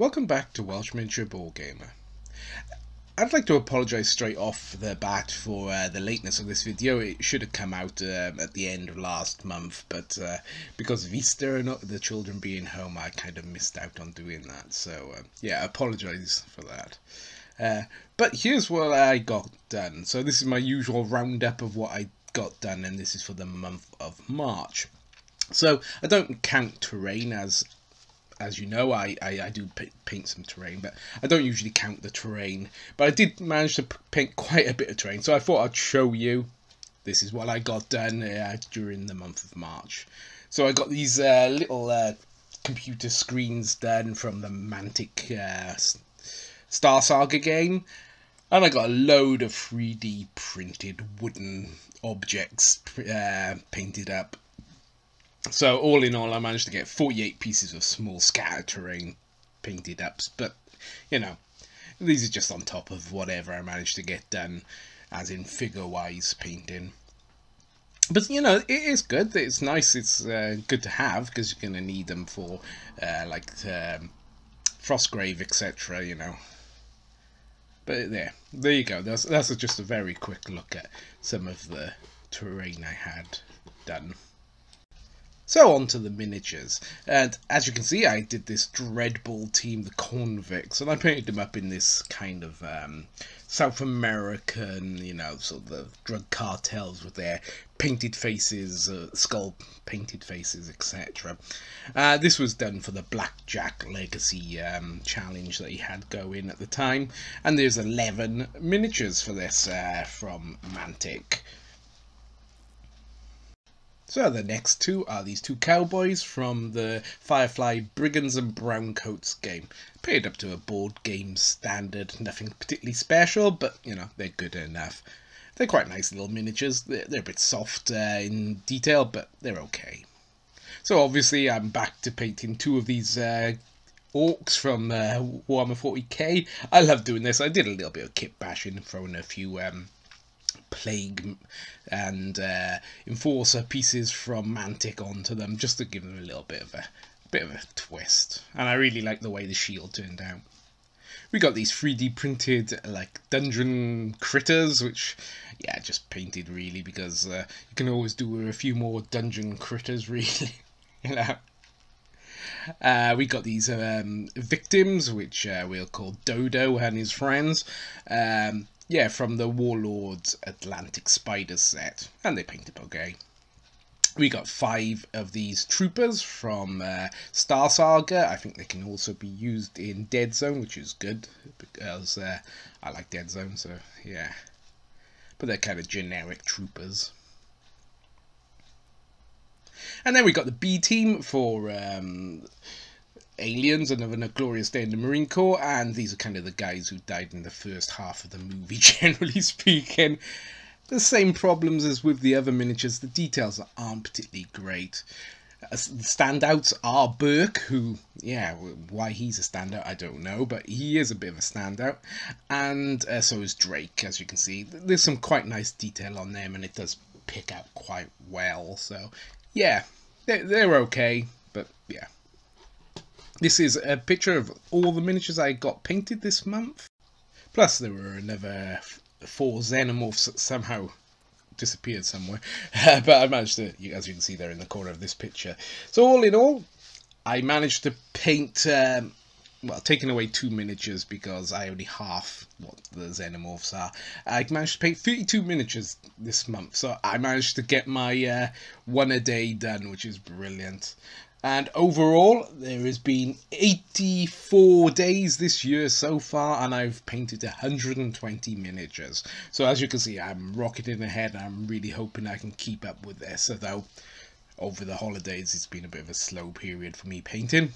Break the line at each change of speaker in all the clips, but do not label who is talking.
Welcome back to Welsh Miniature Board Gamer. I'd like to apologise straight off the bat for uh, the lateness of this video. It should have come out um, at the end of last month, but uh, because of Easter and the children being home, I kind of missed out on doing that. So uh, yeah, apologise for that. Uh, but here's what I got done. So this is my usual roundup of what I got done, and this is for the month of March. So I don't count terrain as as you know, I, I, I do paint some terrain, but I don't usually count the terrain. But I did manage to paint quite a bit of terrain, so I thought I'd show you. This is what I got done uh, during the month of March. So I got these uh, little uh, computer screens done from the Mantic uh, Star Saga game. And I got a load of 3D printed wooden objects uh, painted up so all in all, I managed to get 48 pieces of small scatter terrain painted up. But, you know, these are just on top of whatever I managed to get done, as in figure-wise painting. But, you know, it is good. It's nice. It's uh, good to have, because you're going to need them for, uh, like, um, Frostgrave, etc., you know. But there, there you go. That's, that's just a very quick look at some of the terrain I had done. So on to the miniatures, and as you can see I did this Dreadball team, the Convicts, and I painted them up in this kind of um, South American, you know, sort of the drug cartels with their painted faces, uh, skull painted faces, etc. Uh, this was done for the Blackjack Legacy um, challenge that he had going at the time, and there's 11 miniatures for this uh, from Mantic. So the next two are these two cowboys from the Firefly Brigands and Browncoats game. Paid up to a board game standard, nothing particularly special, but you know, they're good enough. They're quite nice little miniatures, they're, they're a bit soft uh, in detail, but they're okay. So obviously I'm back to painting two of these uh, orcs from uh, Warhammer 40k. I love doing this, I did a little bit of kit bashing, throwing a few um, plague and uh, enforcer pieces from Mantic onto them just to give them a little bit of a bit of a twist. And I really like the way the shield turned out. We got these 3D printed like dungeon critters, which yeah, just painted really because uh, you can always do a few more dungeon critters really, you know. Uh, we got these um, victims, which uh, we'll call Dodo and his friends. Um, yeah, from the Warlords Atlantic Spider set, and they painted okay. We got five of these troopers from uh, Star Saga. I think they can also be used in Dead Zone, which is good because uh, I like Dead Zone, so yeah. But they're kind of generic troopers. And then we got the B team for um, aliens, another glorious day in the Marine Corps, and these are kind of the guys who died in the first half of the movie, generally speaking. The same problems as with the other miniatures, the details aren't particularly great. Uh, the standouts are Burke, who, yeah, why he's a standout, I don't know, but he is a bit of a standout. And uh, so is Drake, as you can see. There's some quite nice detail on them, and it does pick out quite well. So, yeah, they're, they're okay, but yeah. This is a picture of all the miniatures I got painted this month. Plus there were another four xenomorphs that somehow disappeared somewhere. but I managed to, as you can see there in the corner of this picture. So all in all, I managed to paint, um, well, taking away two miniatures because I only half what the xenomorphs are. I managed to paint 32 miniatures this month. So I managed to get my uh, one a day done, which is brilliant. And overall, there has been 84 days this year so far, and I've painted 120 miniatures. So as you can see, I'm rocketing ahead. I'm really hoping I can keep up with this, although over the holidays it's been a bit of a slow period for me painting.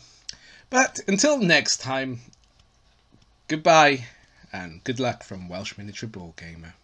But until next time, goodbye, and good luck from Welsh Miniature Board Gamer.